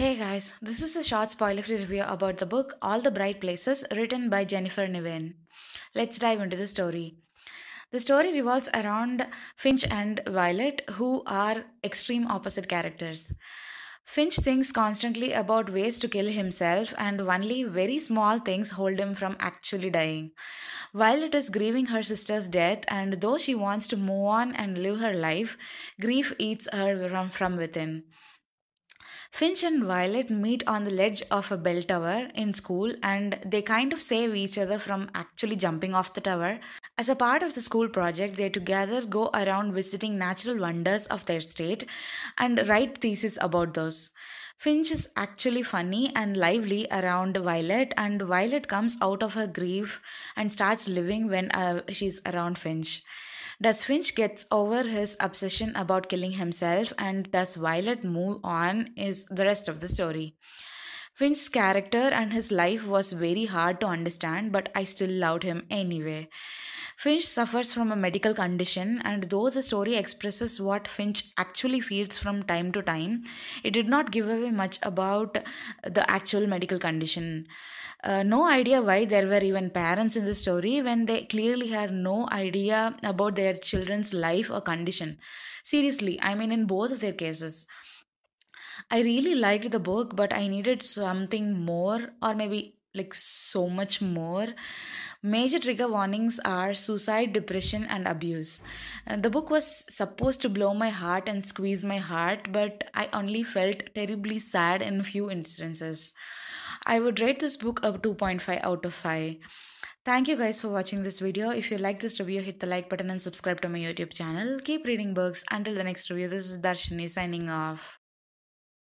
Hey guys, this is a short spoiler free review about the book All the Bright Places written by Jennifer Niven. Let's dive into the story. The story revolves around Finch and Violet, who are extreme opposite characters. Finch thinks constantly about ways to kill himself, and only very small things hold him from actually dying. Violet is grieving her sister's death, and though she wants to move on and live her life, grief eats her from, from within. Finch and Violet meet on the ledge of a bell tower in school and they kind of save each other from actually jumping off the tower. As a part of the school project, they together go around visiting natural wonders of their state and write theses about those. Finch is actually funny and lively around Violet, and Violet comes out of her grief and starts living when uh, she's around Finch. Does Finch gets over his obsession about killing himself and does Violet move on is the rest of the story. Finch's character and his life was very hard to understand, but I still loved him anyway. Finch suffers from a medical condition, and though the story expresses what Finch actually feels from time to time, it did not give away much about the actual medical condition. Uh, no idea why there were even parents in the story when they clearly had no idea about their children's life or condition. Seriously, I mean, in both of their cases. I really liked the book, but I needed something more, or maybe like so much more. Major trigger warnings are suicide, depression, and abuse. Uh, the book was supposed to blow my heart and squeeze my heart, but I only felt terribly sad in a few instances. I would rate this book a 2.5 out of 5. Thank you guys for watching this video. If you like this review, hit the like button and subscribe to my YouTube channel. Keep reading books. Until the next review, this is Dharshani signing off.